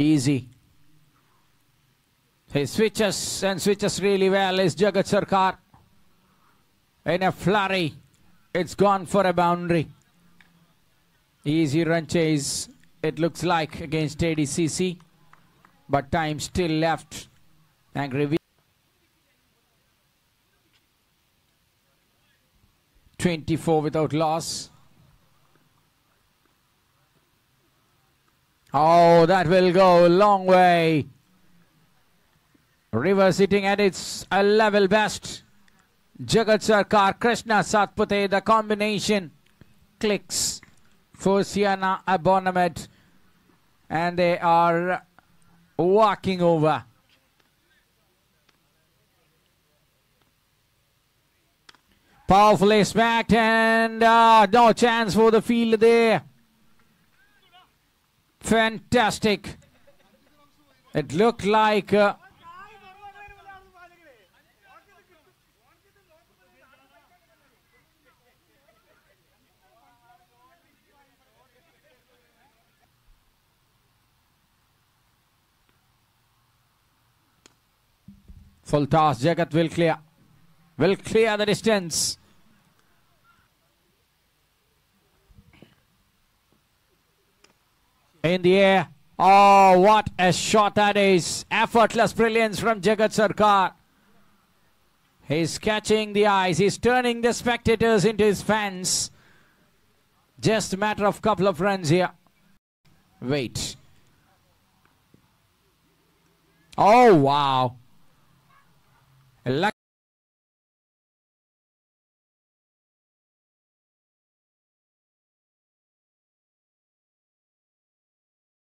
Easy. He switches and switches really well is Jagat Sarkar. In a flurry, it's gone for a boundary. Easy run chase, it looks like against ADCC, but time still left. Angry 24 without loss. Oh, that will go a long way. River sitting at its uh, level best. Jagat Sarkar, Krishna Satpute, the combination clicks for Sienna Abonamed. And they are walking over. Powerfully smacked and uh, no chance for the field there. Fantastic. It looked like uh, full toss. Jagat will clear. Will clear the distance. In the air. Oh, what a shot that is. Effortless brilliance from Jagat Sarkar. He's catching the eyes. He's turning the spectators into his fans. Just a matter of couple of runs here. Wait. Oh, wow.